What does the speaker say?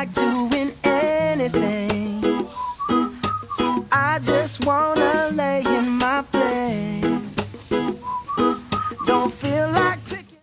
like doing anything. I just wanna lay in my bed. Don't feel like